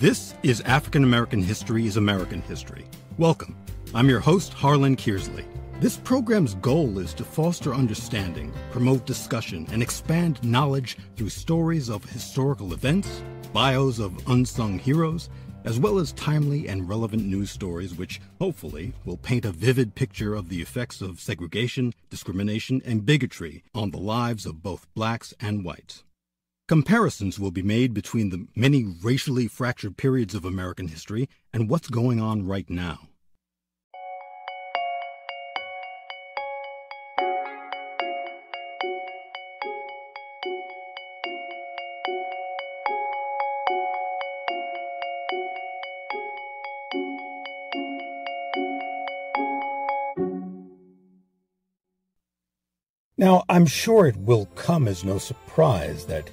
This is African American History is American History. Welcome. I'm your host, Harlan Kearsley. This program's goal is to foster understanding, promote discussion, and expand knowledge through stories of historical events, bios of unsung heroes, as well as timely and relevant news stories which, hopefully, will paint a vivid picture of the effects of segregation, discrimination, and bigotry on the lives of both blacks and whites. Comparisons will be made between the many racially fractured periods of American history and what's going on right now. Now, I'm sure it will come as no surprise that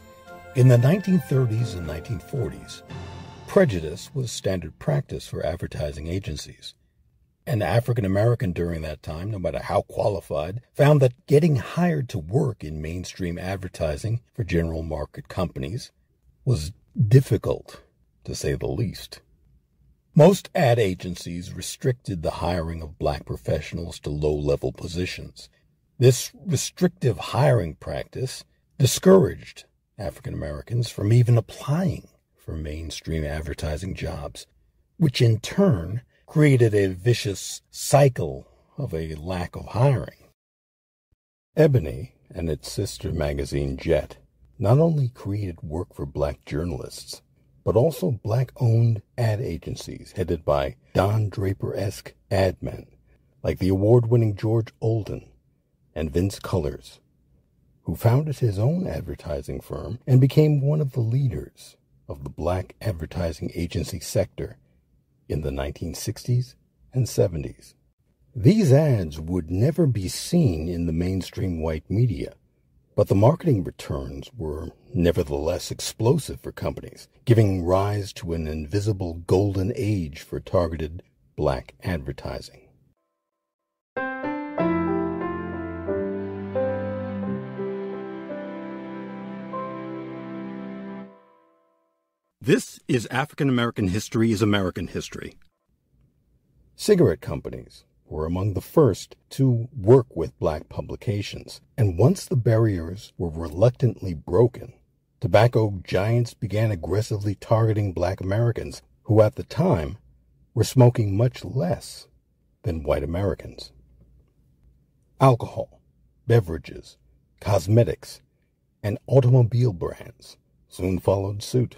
in the 1930s and 1940s, prejudice was standard practice for advertising agencies. An African American during that time, no matter how qualified, found that getting hired to work in mainstream advertising for general market companies was difficult, to say the least. Most ad agencies restricted the hiring of black professionals to low level positions this restrictive hiring practice discouraged African Americans from even applying for mainstream advertising jobs, which in turn created a vicious cycle of a lack of hiring. Ebony and its sister magazine Jet not only created work for black journalists, but also black owned ad agencies headed by Don Draper esque ad men like the award winning George Olden and Vince Cullers, who founded his own advertising firm and became one of the leaders of the black advertising agency sector in the 1960s and 70s. These ads would never be seen in the mainstream white media, but the marketing returns were nevertheless explosive for companies, giving rise to an invisible golden age for targeted black advertising. This is African American History is American History. Cigarette companies were among the first to work with black publications, and once the barriers were reluctantly broken, tobacco giants began aggressively targeting black Americans who at the time were smoking much less than white Americans. Alcohol, beverages, cosmetics, and automobile brands soon followed suit.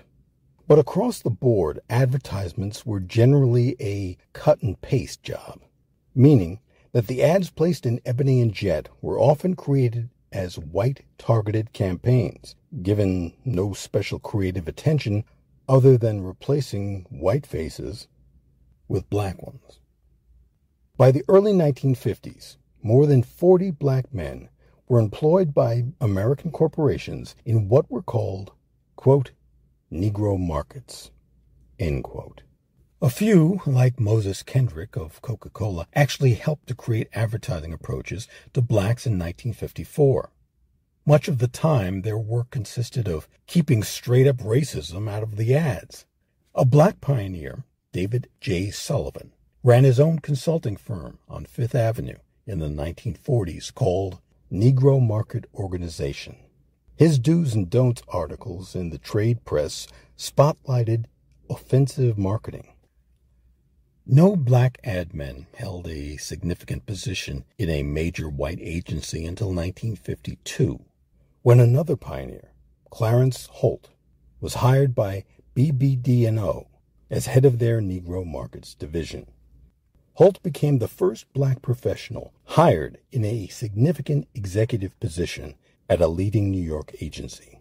But across the board, advertisements were generally a cut and paste job, meaning that the ads placed in Ebony and Jet were often created as white targeted campaigns, given no special creative attention other than replacing white faces with black ones. By the early 1950s, more than 40 black men were employed by American corporations in what were called, quote, Negro markets. A few, like Moses Kendrix of Coca Cola, actually helped to create advertising approaches to blacks in 1954. Much of the time, their work consisted of keeping straight up racism out of the ads. A black pioneer, David J. Sullivan, ran his own consulting firm on Fifth Avenue in the 1940s called Negro Market Organization. His do's and don'ts articles in the trade press spotlighted offensive marketing. No black ad men held a significant position in a major white agency until 1952, when another pioneer, Clarence Holt, was hired by BBD&O as head of their Negro Markets division. Holt became the first black professional hired in a significant executive position at a leading New York agency.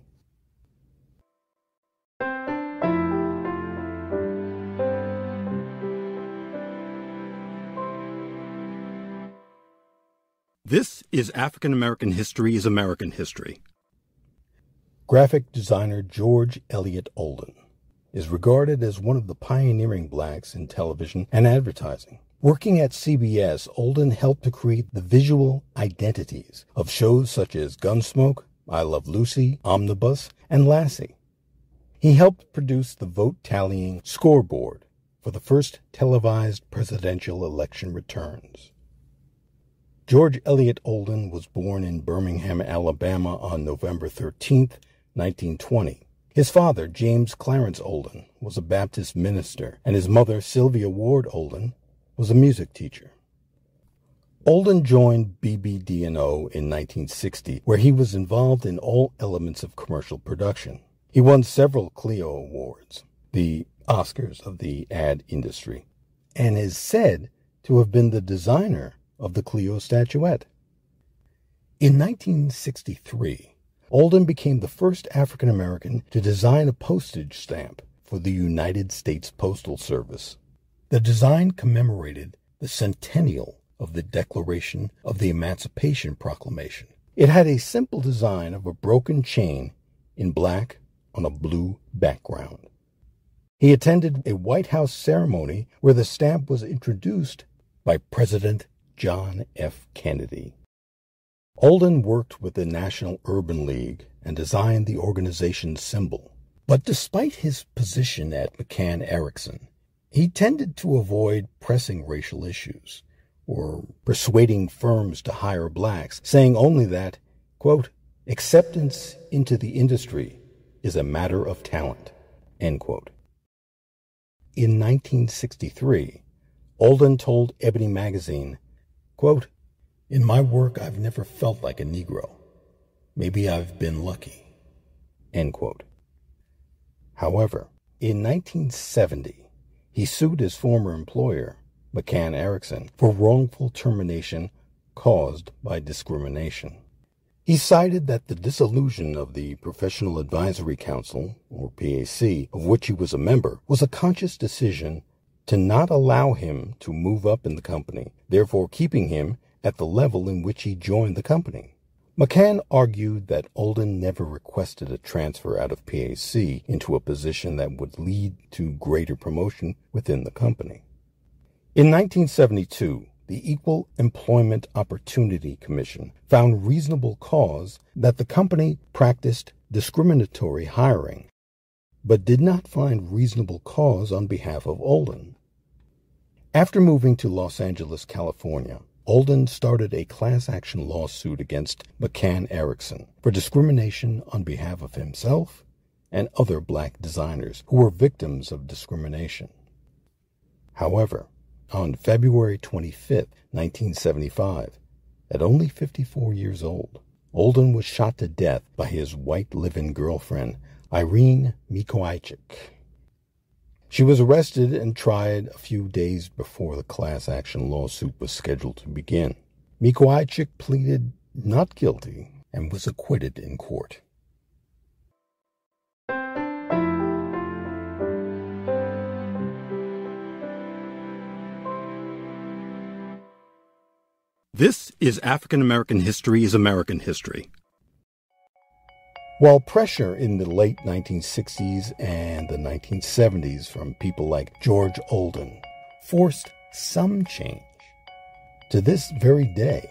This is African American History is American History. Graphic designer George Elliott Olden is regarded as one of the pioneering blacks in television and advertising. Working at CBS, Olden helped to create the visual identities of shows such as Gunsmoke, I Love Lucy, Omnibus, and Lassie. He helped produce the vote tallying scoreboard for the first televised presidential election returns. George Eliot Olden was born in Birmingham, Alabama on November 13, 1920. His father, James Clarence Olden, was a Baptist minister, and his mother, Sylvia Ward Olden, was a music teacher. Olden joined BBD&O in 1960, where he was involved in all elements of commercial production. He won several Clio Awards, the Oscars of the ad industry, and is said to have been the designer of the Clio statuette. In 1963, Olden became the first African American to design a postage stamp for the United States Postal Service. The design commemorated the centennial of the Declaration of the Emancipation Proclamation. It had a simple design of a broken chain in black on a blue background. He attended a White House ceremony where the stamp was introduced by President John F. Kennedy. Olden worked with the National Urban League and designed the organization's symbol. But despite his position at McCann Erickson, he tended to avoid pressing racial issues or persuading firms to hire blacks, saying only that, quote, acceptance into the industry is a matter of talent, end quote. In 1963, Olden told Ebony magazine, quote, in my work, I've never felt like a Negro. Maybe I've been lucky. End quote. However, in 1970, he sued his former employer McCann Erickson for wrongful termination caused by discrimination. He cited that the dissolution of the Professional Advisory Council, or PAC, of which he was a member, was a conscious decision to not allow him to move up in the company, therefore keeping him at the level in which he joined the company. McCann argued that Olden never requested a transfer out of PAC into a position that would lead to greater promotion within the company. In 1972, the Equal Employment Opportunity Commission found reasonable cause that the company practiced discriminatory hiring, but did not find reasonable cause on behalf of Olden. After moving to Los Angeles, California, Olden started a class action lawsuit against McCann Erickson for discrimination on behalf of himself and other black designers who were victims of discrimination. However, on February 25, 1975, at only 54 years old, Olden was shot to death by his white live-in girlfriend, Irene Mikołajczyk. She was arrested and tried a few days before the class action lawsuit was scheduled to begin. Mikołajczyk pleaded not guilty and was acquitted in court. This is African American History is American History. While pressure in the late 1960s and the 1970s from people like George Olden forced some change, to this very day,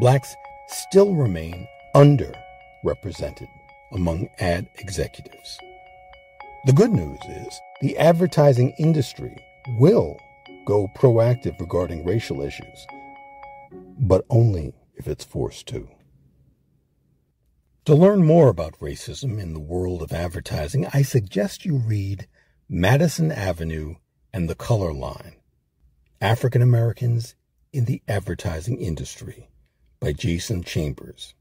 blacks still remain underrepresented among ad executives. The good news is the advertising industry will go proactive regarding racial issues but only if it's forced to. To learn more about racism in the world of advertising, I suggest you read Madison Avenue and the Color Line African Americans in the Advertising Industry by Jason Chambers.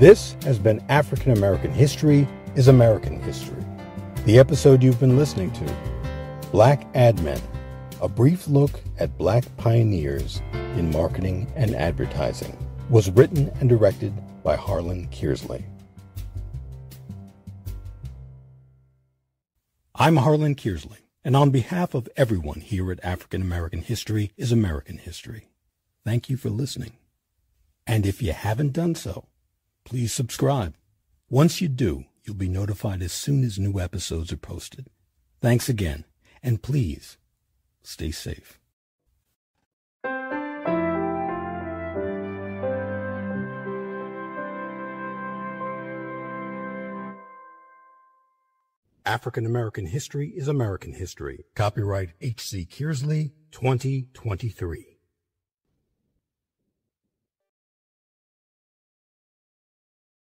This has been African American History is American History. The episode you've been listening to, Black Ad Men, a brief look at black pioneers in marketing and advertising, was written and directed by Harlan Kearsley. I'm Harlan Kearsley, and on behalf of everyone here at African American History is American History, thank you for listening. And if you haven't done so, please subscribe. Once you do, You'll be notified as soon as new episodes are posted. Thanks again, and please stay safe. African American History is American History. Copyright H.C. Kearsley, 2023.